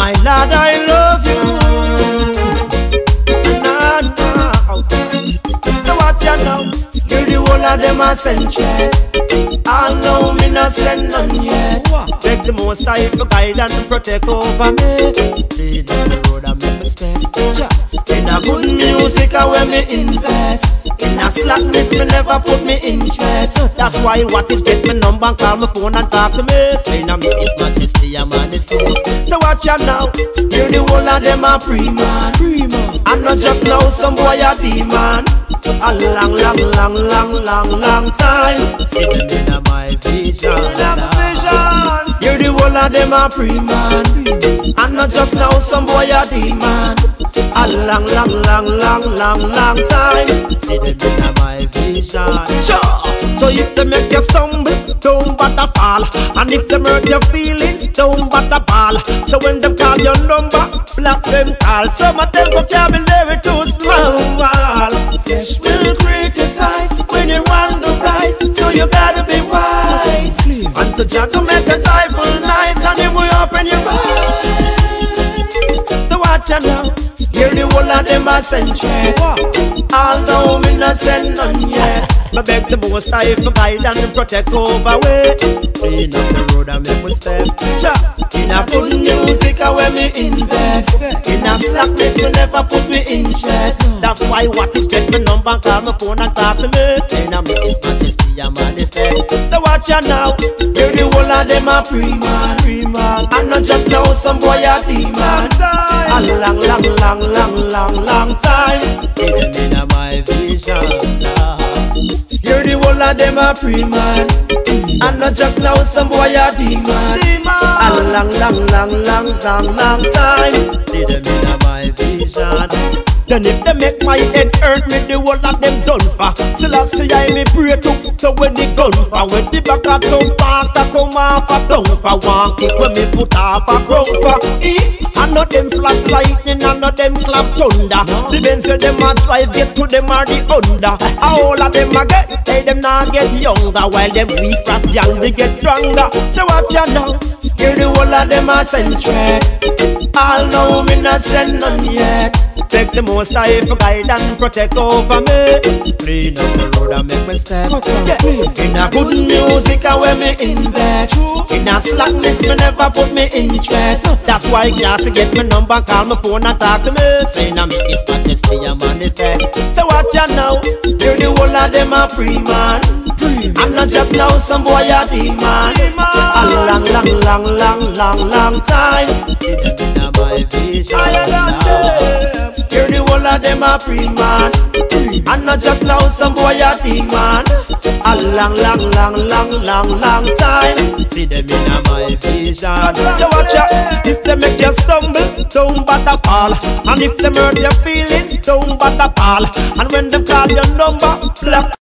My lord, I love you. Nah, nah. So watch out now. Hear the whole of them a send check. I know me not send none yet. Beg the most high for guide and protect over me. Lead the road and make me step. In a good music, I where me invest. In a slackness, me never put me in interest. That's why what is get me number and call my phone and talk to me. Say now me is majesty a manifest. So watch out now. Hear the whole of them a pre-man. I'm not just know some boy a demon. A long, long, long, long, long, long time. See them in my vision. Whole of them a pre-man. I'm not just now, some boy a demon. A long, long, long, long, long, long time. See them in a my vision. Sure. So if they make you stumble, don't bother fall. And if they hurt your feelings, don't bother ball. So when them call your number, block them call. Some of them too small. To Jah to make a joyful night, and Him will open your eyes. So watch out now. Hear the whole of them a. All know me not send none yet. Me beg the most high for guide and protect over way. Clean up the road and make me step. Cha. In a good music, I where me invest. In a slackness, me never put me in interest. That's why what is get me number, call my phone and talk to me. Say now me is majesty a manifest. So watch out now. Hear the whole of them a pre-man. I'm not just know some boy a demon. A long, long, long, long, long, long time. See them in my vision. Ah. Hear the whole of them a pre-man And not just now some boy a demon long, long, long, long, long, time See them in a my vision then if they make my head hurt me, the whole of them done for. Still I see I me pray to, so when the gun for, when the back of tongue part a come off a tongue for, one kick when me put off a ground for. Eh, I know them flash lightning, I know them clap thunder. The Benz where them a drive get to them are the under. All of them a get, they them not get younger, while them we fast young they get stronger. So watch out now, hear the whole of them a send track. All know me not send none yet. Beg the most high for guide and protect over me. Clean up road and make me step. Yeah. In a good music, I where me invest. In a slackness, me never put me in interest. That's why class to get my number, call me phone and talk to me. Say now me is majesty a manifest. So watch out now, hear the whole of them a free man. I'm not just now some boy a demon. A long, long, long, long, long, long time. In a my vision. Hear the whole of them a free man And not just now some boy a big man. A long, long, long, long, long, long time. See them in a my vision. So watch out If they make you stumble, don't bother fall. And if they hurt your feelings, don't bother fall. And when they call your number, block